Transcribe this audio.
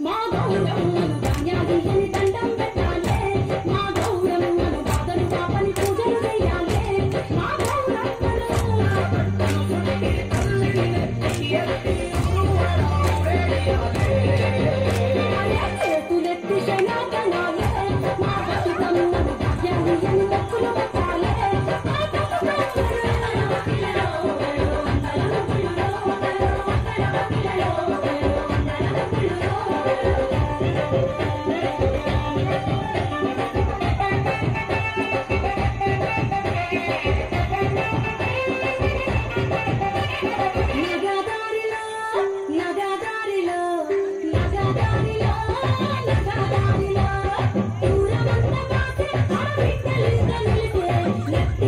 ما ضل عمرك يا